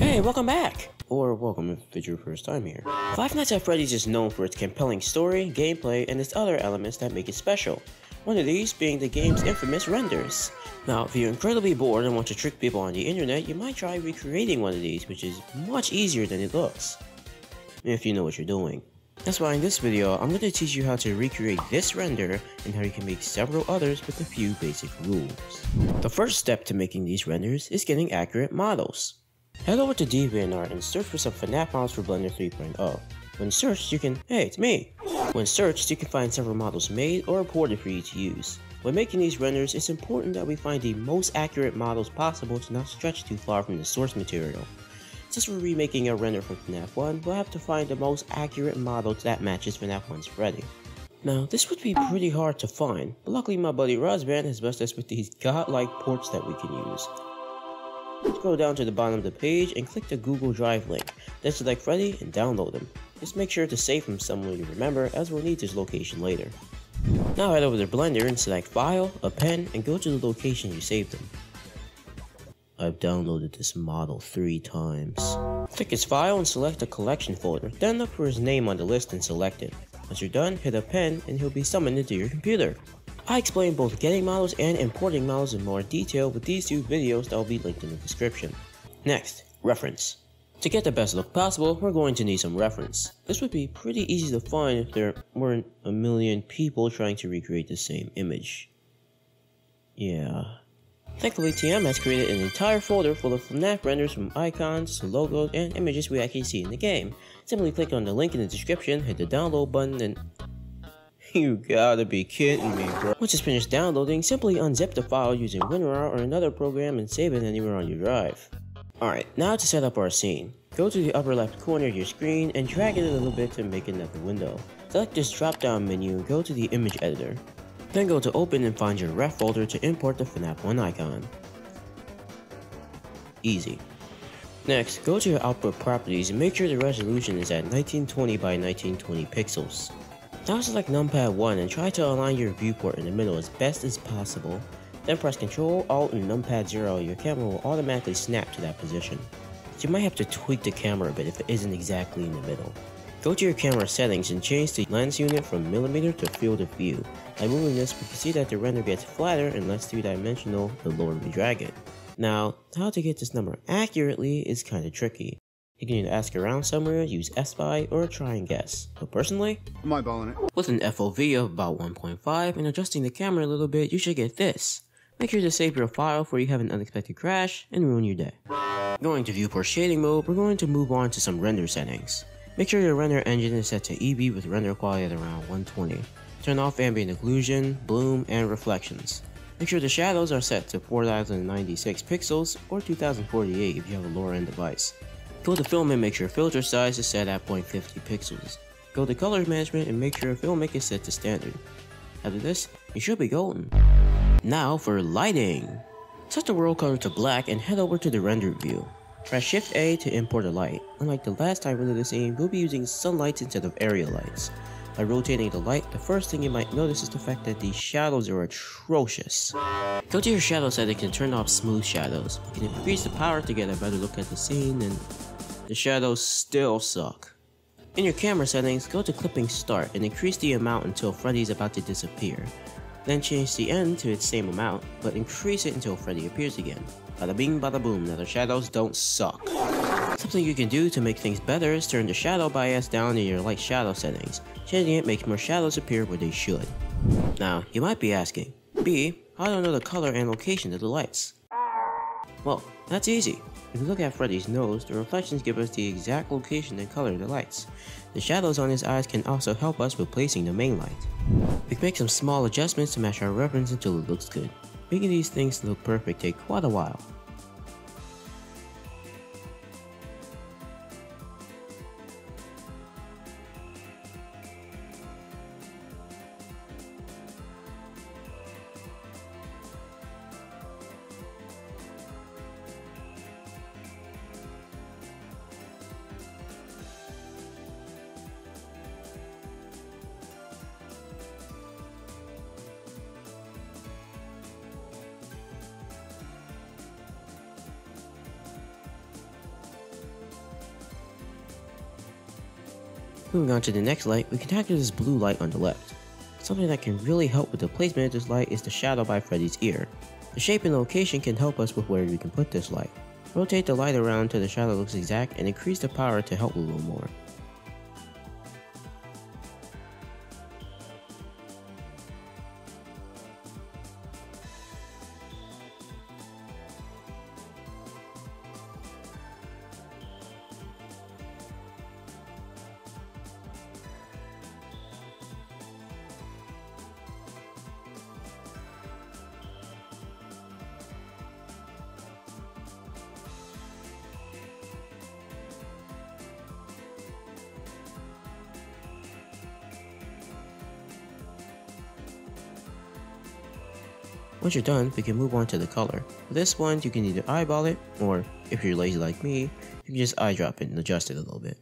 Hey, welcome back! Or welcome if it's your first time here. Five Nights at Freddy's is known for its compelling story, gameplay, and its other elements that make it special. One of these being the game's infamous renders. Now, if you're incredibly bored and want to trick people on the internet, you might try recreating one of these, which is much easier than it looks. If you know what you're doing. That's why in this video, I'm going to teach you how to recreate this render and how you can make several others with a few basic rules. The first step to making these renders is getting accurate models. Head over to DeviantArt and search for some FNAF models for Blender 3.0. When searched, you can, hey, it's me! When searched, you can find several models made or imported for you to use. When making these renders, it's important that we find the most accurate models possible to not stretch too far from the source material. Since we're remaking a render from FNAF 1, we'll have to find the most accurate model that matches FNAF 1's Freddy. Now, this would be pretty hard to find, but luckily my buddy Rozband has blessed us with these godlike ports that we can use. Scroll down to the bottom of the page and click the Google Drive link, then select Freddy and download them. Just make sure to save them somewhere you remember as we'll need this location later. Now head over to Blender and select File, Append, and go to the location you saved them. I've downloaded this model three times. Click his file and select the collection folder, then look for his name on the list and select it. Once you're done, hit append and he'll be summoned into your computer. I explain both getting models and importing models in more detail with these two videos that will be linked in the description. Next, reference. To get the best look possible, we're going to need some reference. This would be pretty easy to find if there weren't a million people trying to recreate the same image. Yeah, Thankfully, TM has created an entire folder full of FNAF renders from icons to logos and images we actually see in the game. Simply click on the link in the description, hit the download button, and... You gotta be kidding me, bro. Once it's finished downloading, simply unzip the file using WinRAR or another program and save it anywhere on your drive. Alright, now to set up our scene. Go to the upper left corner of your screen and drag it a little bit to make another window. Select this drop down menu and go to the image editor. Then go to open and find your ref folder to import the FNAF 1 icon. Easy. Next, go to your output properties and make sure the resolution is at 1920 by 1920 pixels. Now select numpad 1 and try to align your viewport in the middle as best as possible. Then press Ctrl, Alt, and numpad 0, your camera will automatically snap to that position. You might have to tweak the camera a bit if it isn't exactly in the middle. Go to your camera settings and change the lens unit from millimeter to field of view. By moving this, we can see that the render gets flatter and less three-dimensional the lower we drag it. Now, how to get this number accurately is kinda tricky. You can either ask around somewhere, use fSpy, or try and guess. But personally, I'm I balling it? With an FOV of about 1.5 and adjusting the camera a little bit, you should get this. Make sure to save your file before you have an unexpected crash and ruin your day. Going to viewport shading mode, we're going to move on to some render settings. Make sure your render engine is set to Eevee with render quality at around 120. Turn off ambient occlusion, bloom, and reflections. Make sure the shadows are set to 4096 pixels or 2048 if you have a lower end device. Go to film and make sure filter size is set at 0.50 pixels. Go to color management and make sure filmic is set to standard. After this, you should be golden. Now for lighting. Set the world color to black and head over to the render view. Press Shift A to import a light. Unlike the last time we did the scene, we'll be using sunlights instead of area lights. By rotating the light, the first thing you might notice is the fact that the shadows are atrocious. Go to your shadow settings and turn off smooth shadows. You can increase the power to get a better look at the scene and the shadows still suck. In your camera settings, go to clipping start and increase the amount until Freddy is about to disappear. Then change the end to its same amount, but increase it until Freddy appears again. Bada bing bada boom, now the shadows don't suck. Something you can do to make things better is turn the shadow bias down in your light shadow settings. Changing it makes more shadows appear where they should. Now, you might be asking, B, how do I know the color and location of the lights? Well, that's easy. If you look at Freddy's nose, the reflections give us the exact location and color of the lights. The shadows on his eyes can also help us with placing the main light. We can make some small adjustments to match our reference until it looks good. Making these things look perfect take quite a while. Moving on to the next light, we can tackle this blue light on the left. Something that can really help with the placement of this light is the shadow by Freddy's ear. The shape and location can help us with where we can put this light. Rotate the light around till the shadow looks exact and increase the power to help a little more. Once you're done, we can move on to the color. For this one, you can either eyeball it, or if you're lazy like me, you can just eye drop it and adjust it a little bit.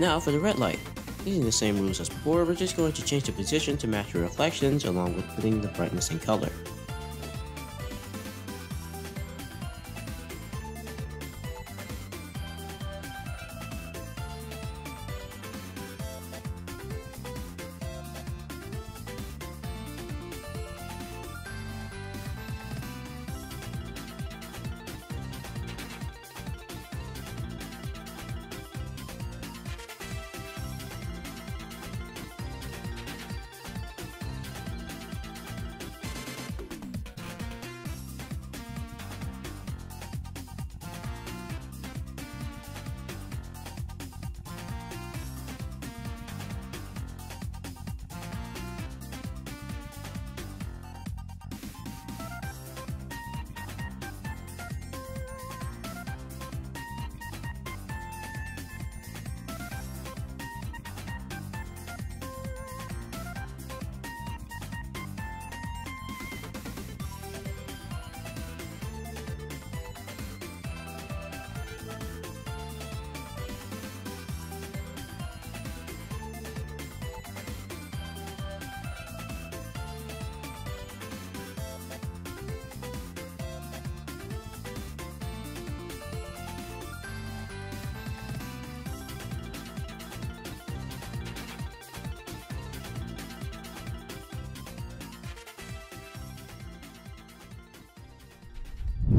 Now for the red light. Using the same rules as before, we're just going to change the position to match the reflections along with putting the brightness and color.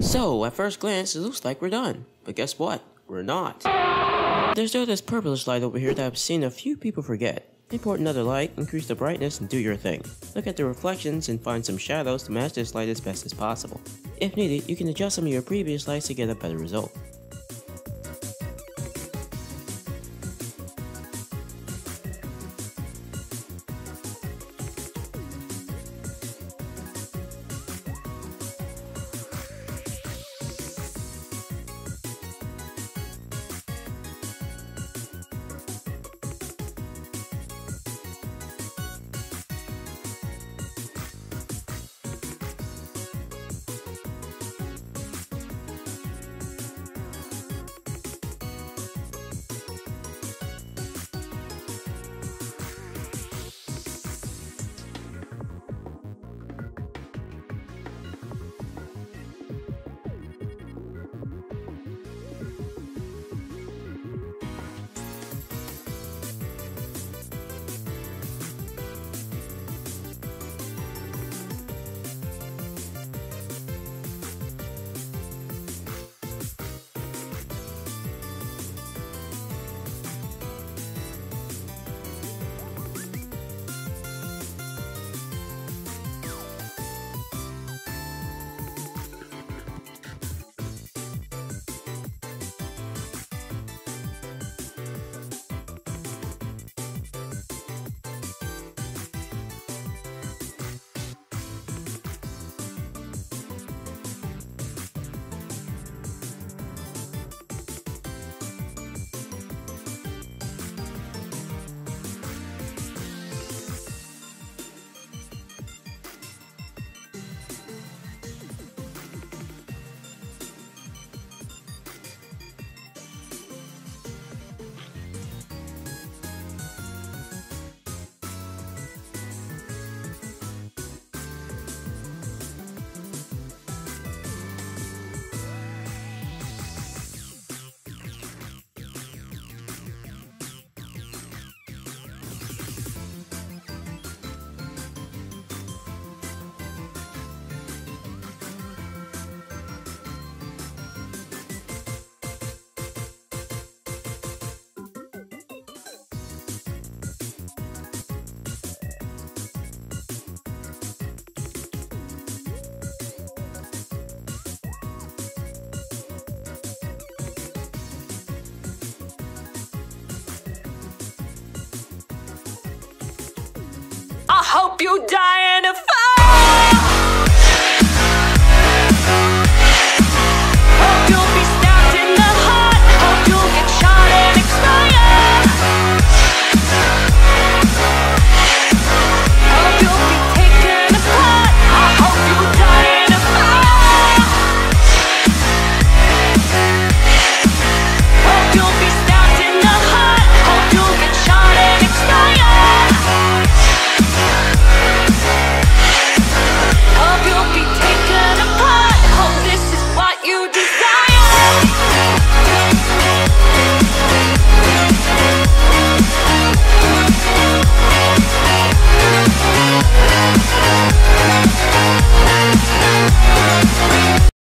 So, at first glance, it looks like we're done. But guess what? We're not. There's still this purplish light over here that I've seen a few people forget. Import another light, increase the brightness, and do your thing. Look at the reflections and find some shadows to match this light as best as possible. If needed, you can adjust some of your previous lights to get a better result. You die